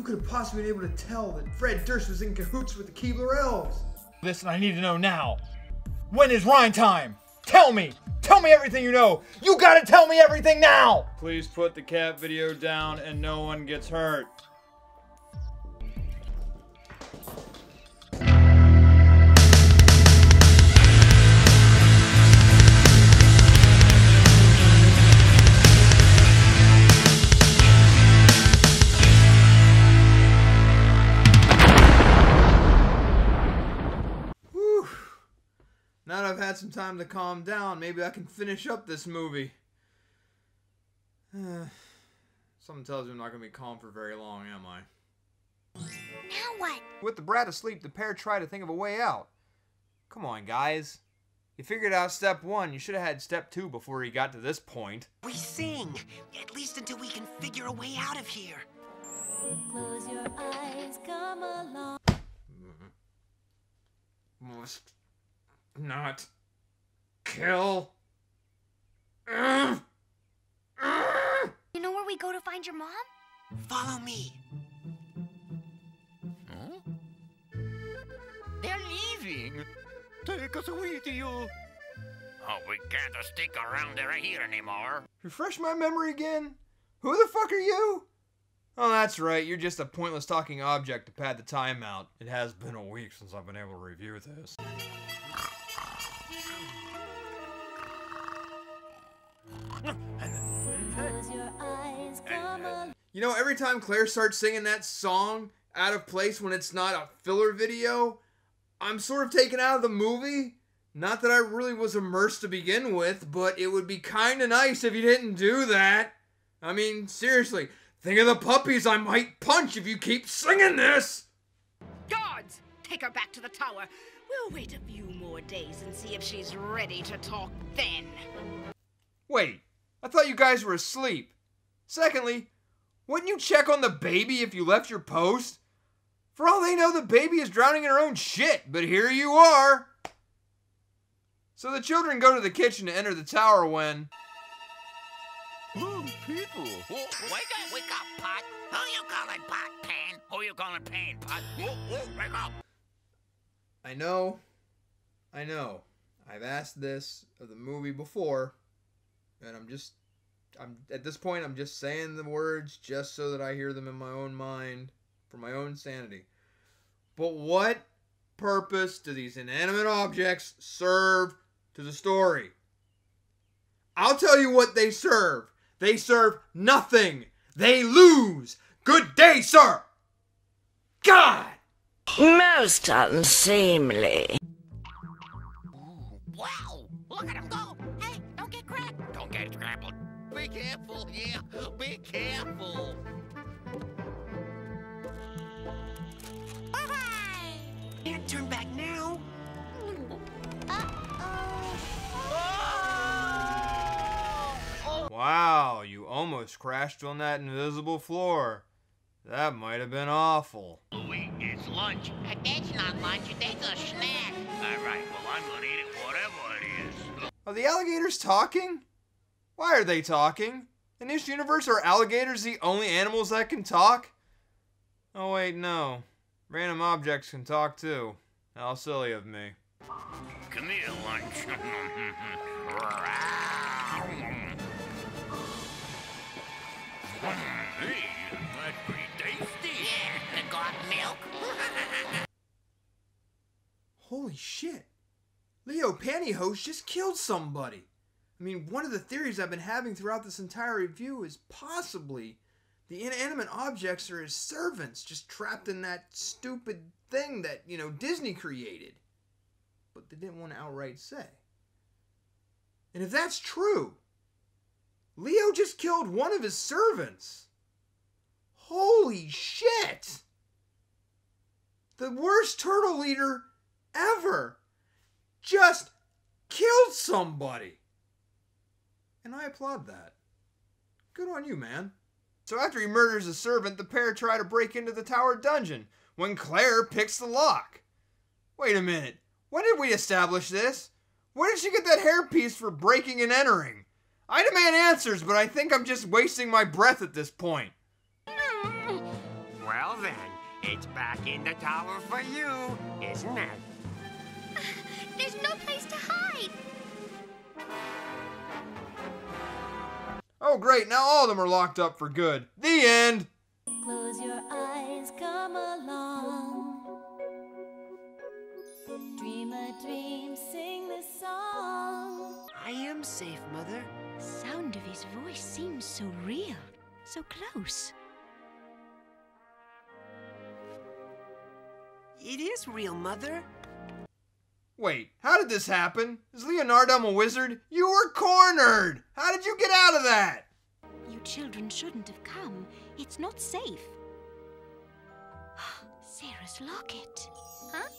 Who could have possibly been able to tell that Fred Durst was in cahoots with the Keebler elves? Listen, I need to know now. When is Rhine time? Tell me! Tell me everything you know! You gotta tell me everything now! Please put the cat video down and no one gets hurt. Some time to calm down, maybe I can finish up this movie. Something tells me I'm not going to be calm for very long, am I? Now what? With the brat asleep, the pair try to think of a way out. Come on, guys. You figured out step one. You should have had step two before you got to this point. We sing, at least until we can figure a way out of here. Close your eyes, come along. Mm-hmm. Must not kill. Ugh. Ugh. You know where we go to find your mom? Follow me. They're leaving. Take us with you. Oh, we can't stick around there here anymore. Refresh my memory again. Who the fuck are you? Oh, that's right. You're just a pointless talking object to pad the time out. It has been a week since I've been able to review this. You know, every time Claire starts singing that song out of place when it's not a filler video, I'm sort of taken out of the movie. Not that I really was immersed to begin with, but it would be kind of nice if you didn't do that. I mean, seriously, think of the puppies I might punch if you keep singing this! Guards! Take her back to the tower. We'll wait a few more days and see if she's ready to talk then. Wait, I thought you guys were asleep. Secondly, wouldn't you check on the baby if you left your post? For all they know, the baby is drowning in her own shit, but here you are. So the children go to the kitchen to enter the tower when. Oh, people. Wake up, wake up, Pot. Who you calling Pot, Pan? Who you calling Pan, Pot? Whoa, whoa, wake up. I know, I know. I've asked this of the movie before, and I'm just. I'm at this point. I'm just saying the words just so that I hear them in my own mind for my own sanity. But what purpose do these inanimate objects serve to the story? I'll tell you what they serve. They serve nothing. They lose. Good day, sir. God. Most unseemly. Careful, yeah. Be careful. Bye-bye! Can't turn back now. Wow, you almost crashed on that invisible floor. That might have been awful. Louis, it's lunch. Uh, That's not lunch, that's a snack. All right, well, I'm gonna eat it, whatever it is. Are the alligators talking? Why are they talking? In this universe, are alligators the only animals that can talk? Oh, wait, no. Random objects can talk too. How silly of me. Come here, lunch. hey, that's pretty tasty. Yeah, got milk. Holy shit. Leo Pantyhose just killed somebody. I mean, one of the theories I've been having throughout this entire review is possibly the inanimate objects are his servants, just trapped in that stupid thing that, you know, Disney created. But they didn't want to outright say. And if that's true, Leo just killed one of his servants. Holy shit! The worst turtle leader ever just killed somebody. And I applaud that. Good on you, man. So after he murders a servant, the pair try to break into the tower dungeon when Claire picks the lock. Wait a minute. When did we establish this? Where did she get that hairpiece for breaking and entering? I demand answers, but I think I'm just wasting my breath at this point. Well, Well then, it's back in the tower for you, isn't it? There's no place to hide. Oh, great, now all of them are locked up for good. The end! Close your eyes, come along. Dream a dream, sing this song. I am safe, Mother. The sound of his voice seems so real, so close. It is real, Mother. Wait, how did this happen? Is Leonardo a wizard? You were cornered! How did you get out of that? You children shouldn't have come. It's not safe. Sarah's locket. Huh?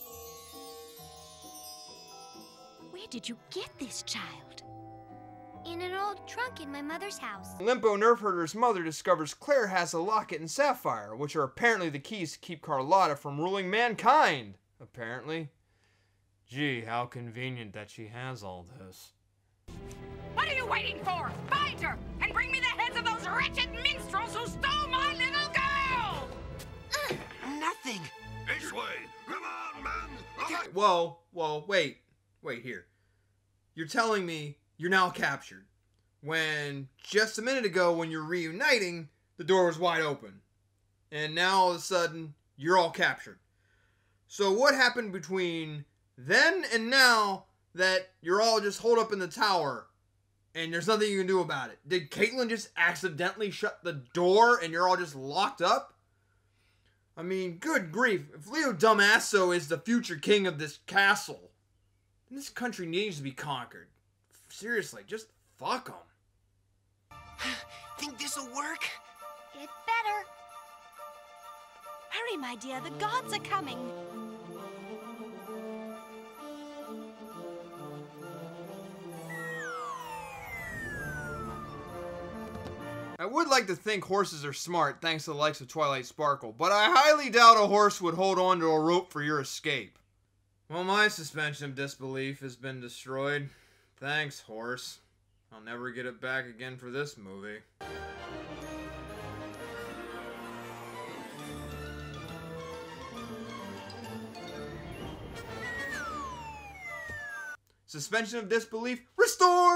Where did you get this child? In an old trunk in my mother's house. Limpo Nerfherder's mother discovers Claire has a locket and sapphire, which are apparently the keys to keep Carlotta from ruling mankind. Apparently. Gee, how convenient that she has all this. What are you waiting for? Find her and bring me the heads of those wretched minstrels who stole my little girl! Mm, nothing. This way! Come on, man! Whoa, whoa, wait, wait here. You're telling me you're now captured when just a minute ago, when you're reuniting, the door was wide open, and now all of a sudden you're all captured. So what happened between then and now that you're all just holed up in the tower and there's nothing you can do about it? Did Caitlin just accidentally shut the door and you're all just locked up? I mean, good grief. If Leo Dumbasso is the future king of this castle, then this country needs to be conquered. Seriously, just fuck them. Think this'll work? It better. Hurry, my dear, the gods are coming. I would like to think horses are smart thanks to the likes of Twilight Sparkle, but I highly doubt a horse would hold on to a rope for your escape. Well, my suspension of disbelief has been destroyed. Thanks, horse. I'll never get it back again for this movie. Suspension of disbelief restored!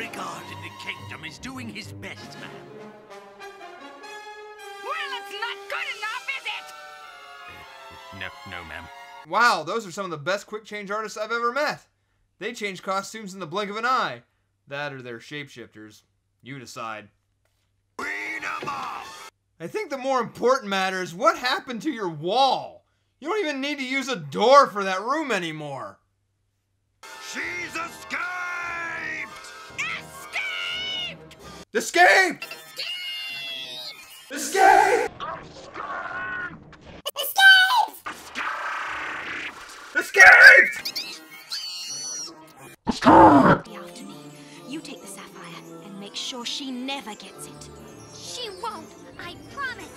Every guard in the kingdom is doing his best, man. Well, it's not good enough, is it? No, no, ma'am. Wow, those are some of the best quick change artists I've ever met. They change costumes in the blink of an eye. That or they're shapeshifters. You decide. Clean 'em up! I think the more important matter is what happened to your wall. You don't even need to use a door for that room anymore. Escape! Escape! Escape! After me. You take the sapphire and make sure she never gets it. She won't. I promise.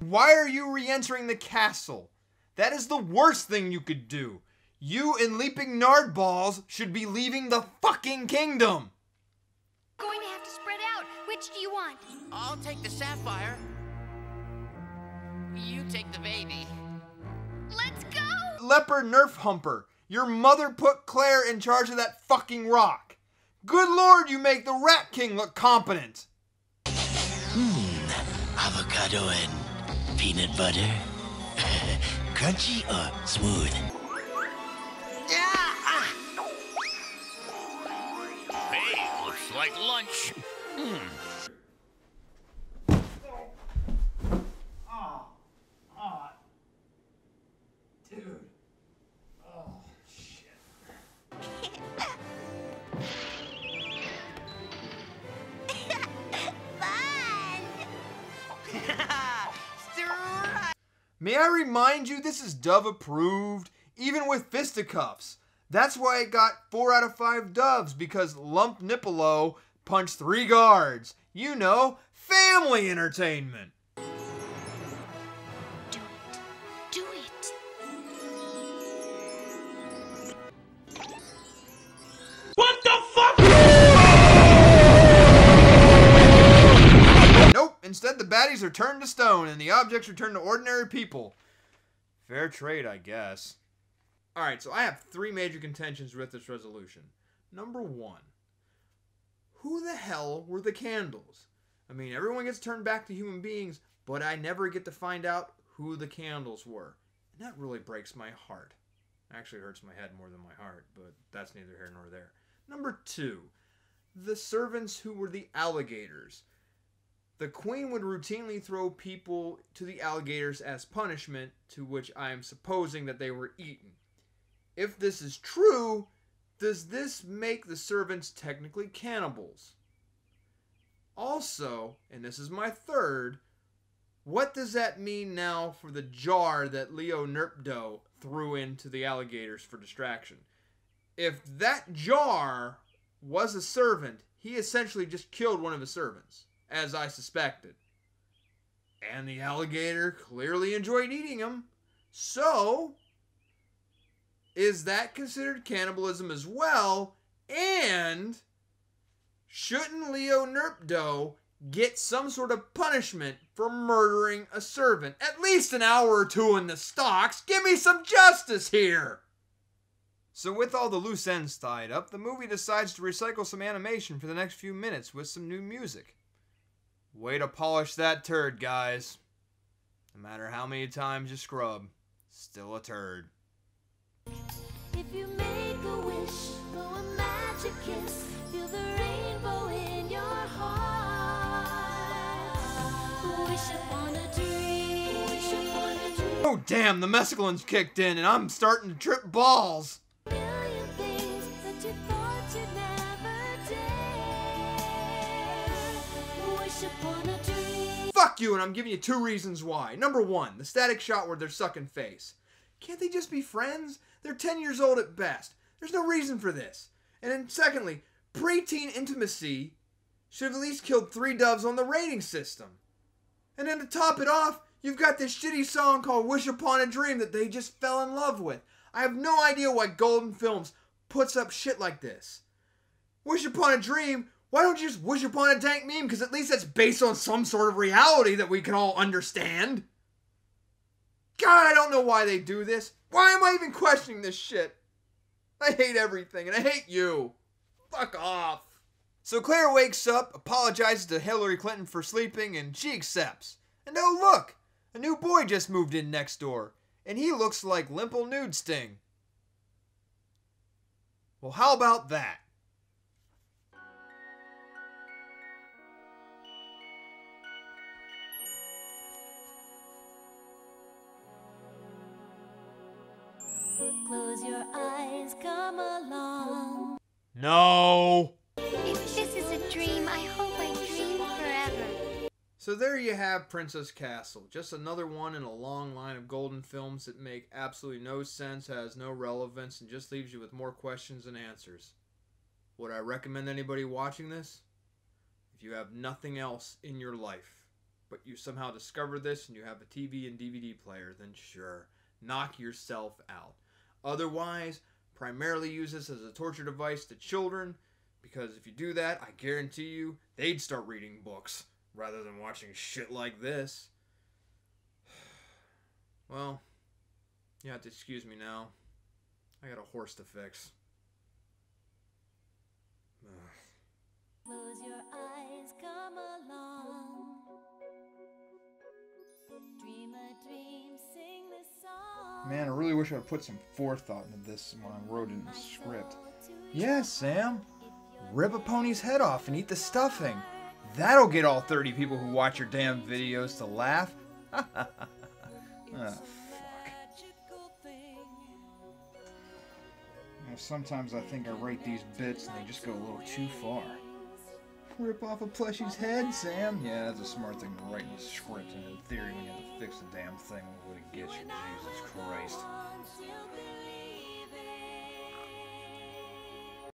Why are you re-entering the castle? That is the worst thing you could do. You and Leaping Nardballs should be leaving the fucking kingdom. Going to have to spread out. Which do you want? I'll take the sapphire. You take the baby. Let's go. Leopard Nerf Humper, your mother put Claire in charge of that fucking rock. Good lord, you make the Rat King look competent. Hmm, avocado and peanut butter. Crunchy or smooth? Looks like lunch. Shit. May I remind you, this is Dove approved, even with fisticuffs. That's why it got 4 out of 5 doves, because Lump Nipolo punched three guards. You know, family entertainment. Do it. Do it. What the fuck? bodies are turned to stone and the objects return to ordinary people. Fair trade, I guess. Alright, so I have three major contentions with this resolution. Number one, who the hell were the candles? I mean, everyone gets turned back to human beings, but I never get to find out who the candles were. And that really breaks my heart. Actually, hurts my head more than my heart, but that's neither here nor there. Number two, the servants who were the alligators. The queen would routinely throw people to the alligators as punishment, to which I am supposing that they were eaten. If this is true, does this make the servants technically cannibals? Also, and this is my third, what does that mean now for the jar that Leo Nerpdo threw into the alligators for distraction? If that jar was a servant, he essentially just killed one of his servants, as I suspected. And the alligator clearly enjoyed eating him. So, is that considered cannibalism as well? And shouldn't Leo Nerpdo get some sort of punishment for murdering a servant? At least an hour or two in the stocks. Give me some justice here. So, with all the loose ends tied up, the movie decides to recycle some animation for the next few minutes with some new music. Way to polish that turd, guys. No matter how many times you scrub, still a turd. If you make a wish for a magic kiss, feel the rainbow in your heart. Wish upon a dream. Wish upon a dream. Oh, damn, the mescaline's kicked in and I'm starting to trip balls. Million things that you thought you'd never dare. Wish upon a dream. Fuck you, and I'm giving you two reasons why. Number one, the static shot where they're sucking face. Can't they just be friends? They're 10 years old at best. There's no reason for this. And then, secondly, preteen intimacy should have at least killed three doves on the rating system. And then to top it off, you've got this shitty song called Wish Upon a Dream that they just fell in love with. I have no idea why Golden Films puts up shit like this. Wish Upon a Dream, why don't you just wish upon a dank meme? Because at least that's based on some sort of reality that we can all understand. God, I don't know why they do this. Why am I even questioning this shit? I hate everything, and I hate you. Fuck off. So Claire wakes up, apologizes to Hillary Clinton for sleeping, and she accepts. And oh look, a new boy just moved in next door, and he looks like Limple Nude Sting. Well, how about that? Close your eyes, come along. No. If this is a dream, I hope I dream forever. So there you have Princess Castle. Just another one in a long line of golden films that make absolutely no sense, has no relevance, and just leaves you with more questions than answers. Would I recommend anybody watching this? If you have nothing else in your life, but you somehow discover this and you have a TV and DVD player, then sure, knock yourself out. Otherwise, primarily use this as a torture device to children, because if you do that, I guarantee you they'd start reading books rather than watching shit like this. Well, you have to excuse me now. I got a horse to fix. Close your eyes, come along. Dream a dream. Man, I really wish I'd put some forethought into this when I wrote it in the script. Yeah, Sam. Rip a pony's head off and eat the stuffing. That'll get all 30 people who watch your damn videos to laugh. Ah, fuck. You know, sometimes I think I write these bits and they just go a little too far. Rip off a plushie's head, Sam. Yeah, that's a smart thing to write in the script, and in theory, when you have to fix the damn thing, what it get you? Jesus Christ.